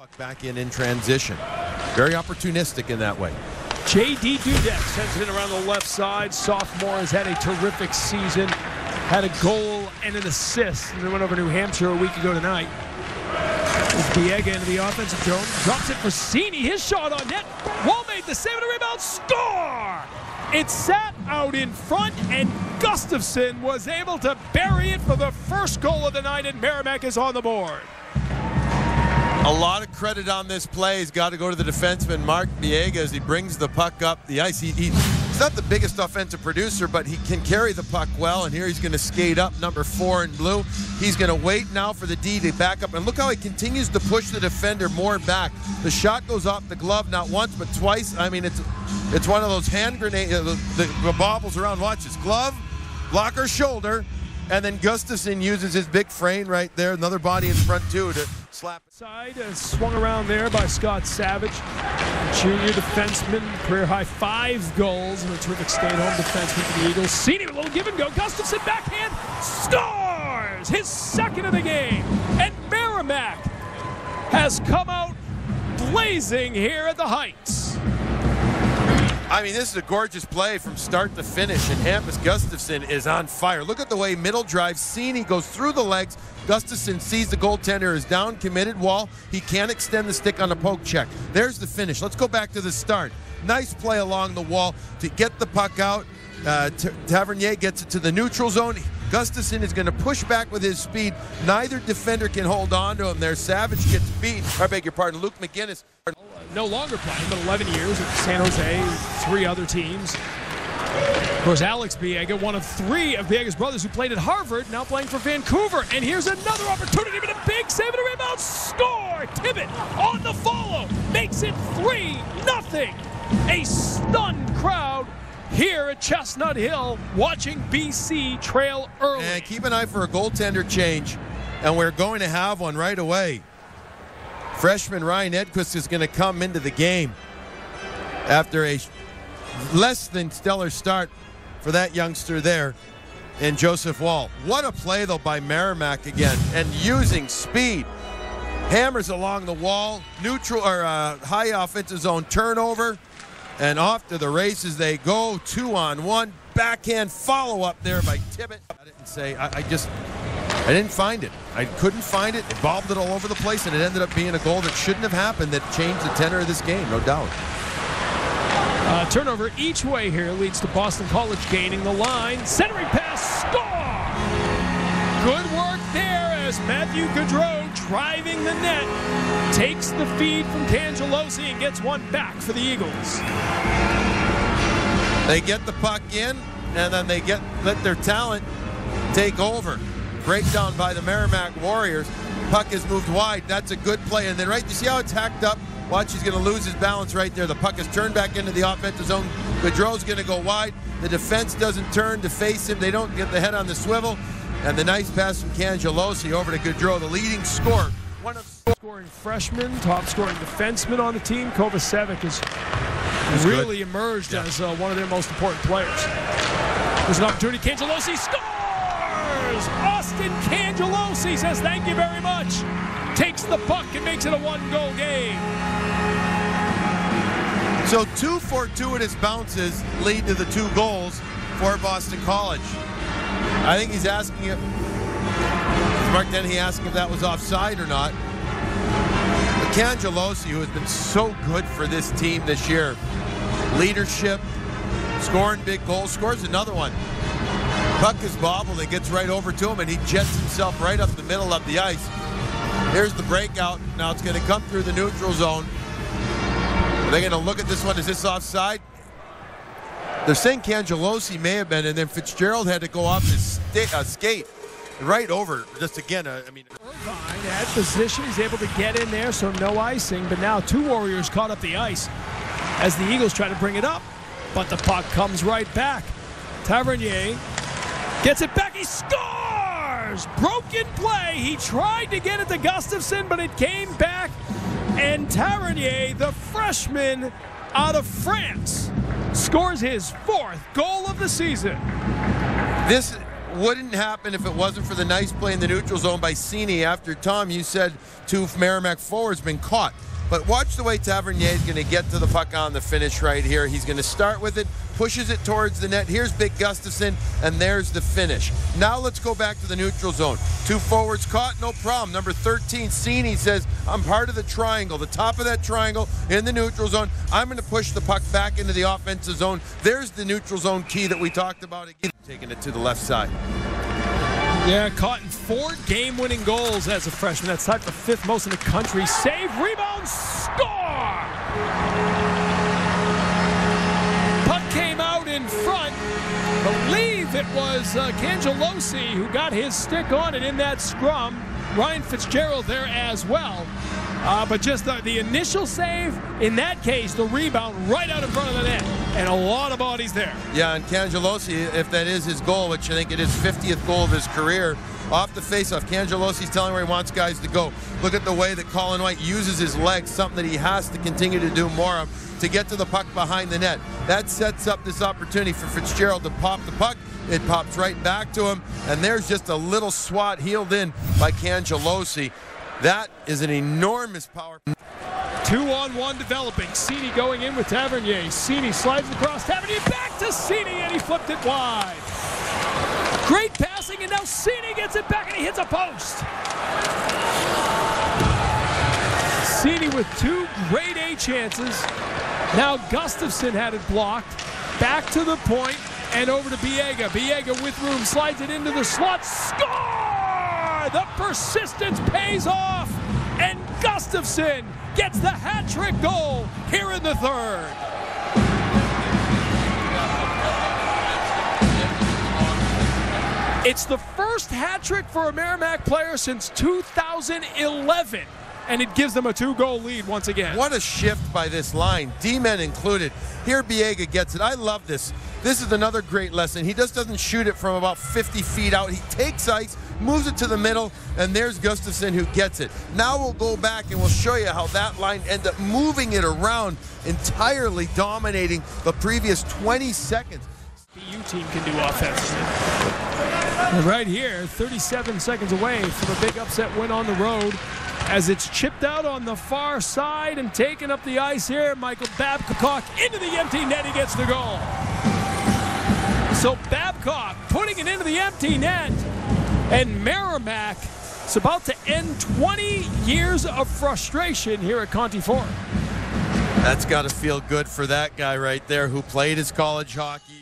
Puck back in in transition. Very opportunistic in that way. J.D. Dudek sends it in around the left side. Sophomore has had a terrific season. Had a goal and an assist. And they went over New Hampshire a week ago tonight. Biega into the offensive zone. Drops it for Cini. His shot on net. Woll made the save and a rebound. Score! It sat out in front, and Gustafson was able to bury it for the first goal of the night, and Merrimack is on the board. A lot of credit on this play has got to go to the defenseman Mark Biega as he brings the puck up the ice. He, he, he's not the biggest offensive producer, but he can carry the puck well. And here he's going to skate up, number four in blue. He's going to wait now for the D to back up. And look how he continues to push the defender more back. The shot goes off the glove not once but twice. I mean, it's it's one of those hand grenade, uh, the, the bobbles around. Watch his glove, blocker, shoulder, and then Gustafson uses his big frame right there, another body in front too to slap. Side uh, swung around there by Scott Savage, junior defenseman, career high five goals and a terrific stay-at-home defenseman for the Eagles. With a little give and go. Gustafson backhand scores his second of the game, and Merrimack has come out blazing here at the Heights. I mean, this is a gorgeous play from start to finish, and Hampus Gustafson is on fire. Look at the way middle drive. Cini goes through the legs. Gustafson sees the goaltender is down, committed wall. He can't extend the stick on a poke check. There's the finish. Let's go back to the start. Nice play along the wall to get the puck out. Uh, Tavernier gets it to the neutral zone. Gustafson is going to push back with his speed. Neither defender can hold on to him there. Savage gets beat. I beg your pardon. Luke McGinnis no longer playing, but 11 years at San Jose, three other teams. Of course, Alex Biega, one of three of Biega's brothers who played at Harvard, now playing for Vancouver. And here's another opportunity, but a big save and a rebound. Score! Tibbet on the follow makes it 3 nothing. A stunned crowd here at Chestnut Hill watching BC trail early. And keep an eye for a goaltender change, and we're going to have one right away. Freshman Ryan Edquist is going to come into the game after a less than stellar start for that youngster there in Joseph Woll. What a play, though, by Merrimack again and using speed. Hammers along the wall, neutral or uh, high offensive zone turnover, and off to the races they go. Two on one, backhand follow up there by Tibbet. I didn't say, I, I just I didn't find it. I couldn't find it. It bobbed it all over the place, and it ended up being a goal that shouldn't have happened that changed the tenor of this game, no doubt. Uh, turnover each way here leads to Boston College gaining the line. Centering pass, score! Good work there as Matthew Gaudreau driving the net takes the feed from Cangelosi and gets one back for the Eagles. They get the puck in, and then they get let their talent take over. Breakdown by the Merrimack Warriors. Puck is moved wide. That's a good play. And then right, you see how it's hacked up? Watch, he's going to lose his balance right there. The puck is turned back into the offensive zone. Gaudreau's going to go wide. The defense doesn't turn to face him. They don't get the head on the swivel. And the nice pass from Cangelosi over to Gaudreau, the leading scorer. One of scoring freshman, top scoring defenseman on the team. Kovacevic has really good. emerged yeah. as uh, one of their most important players. There's an opportunity. Cangelosi scores! Austin Cangelosi says thank you very much. Takes the puck and makes it a one-goal game. So two fortuitous bounces lead to the two goals for Boston College. I think he's asking if Mark Dennehy asking if that was offside or not. But Cangelosi, who has been so good for this team this year, leadership, scoring big goals, scores another one. Puck is bobbled. It gets right over to him, and he jets himself right up the middle of the ice. Here's the breakout. Now it's going to come through the neutral zone. Are they going to look at this one? Is this offside? They're saying Cangelosi may have been, and then Fitzgerald had to go off his uh, skate right over. Just again, uh, I mean. Irvine at position. He's able to get in there, so no icing. But now two Warriors caught up the ice as the Eagles try to bring it up. But the puck comes right back. Tavernier Gets it back. He scores! Broken play. He tried to get it to Gustafson, but it came back. And Tavernier, the freshman out of France, scores his fourth goal of the season. This wouldn't happen if it wasn't for the nice play in the neutral zone by Cini after Tom, you said two Merrimack forwards been caught. But watch the way Tavernier is going to get to the puck on the finish right here. He's going to start with it, pushes it towards the net. Here's Big Gustafson, and there's the finish. Now let's go back to the neutral zone. Two forwards caught, no problem. Number 13, Cini says, I'm part of the triangle, the top of that triangle in the neutral zone. I'm going to push the puck back into the offensive zone. There's the neutral zone key that we talked about. Taking it to the left side. Yeah, caught in four game-winning goals as a freshman. That's tied for fifth most in the country. Save, rebound, score! It was uh, Cangelosi who got his stick on it in that scrum. Ryan Fitzgerald there as well. Uh, but just the, the, initial save, in that case, the rebound right out in front of the net. And a lot of bodies there. Yeah, and Cangelosi, if that is his goal, which I think it is 50th goal of his career, off the faceoff, Cangelosi's telling where he wants guys to go. Look at the way that Colin White uses his legs, something that he has to continue to do more of to get to the puck behind the net. That sets up this opportunity for Fitzgerald to pop the puck. It pops right back to him, and there's just a little swat healed in by Cangelosi. That is an enormous power. Two on one developing. Cini going in with Tavernier. Cini slides across. Tavernier back to Cini, and he flipped it wide. Great passing, and now Cini gets it back, and he hits a post. Cini with two great A chances. Now Gustafson had it blocked. Back to the point, and over to Biega. Biega with room, slides it into the slot. Score! The persistence pays off, and Gustafson gets the hat trick goal here in the third. It's the first hat trick for a Merrimack player since 2011 and it gives them a two-goal lead once again. What a shift by this line, D-men included. Here Biega gets it. I love this. This is another great lesson. He just doesn't shoot it from about 50 feet out. He takes ice, moves it to the middle, and there's Gustafson who gets it. Now we'll go back and we'll show you how that line ended up moving it around, entirely dominating the previous 20 seconds. BU team can do offensively. Right here, 37 seconds away from a big upset win on the road as it's chipped out on the far side and taken up the ice here. Michael Babcock into the empty net. He gets the goal. So Babcock putting it into the empty net. And Merrimack is about to end 20 years of frustration here at Conte Forum. That's got to feel good for that guy right there who played his college hockey.